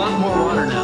lot more water now.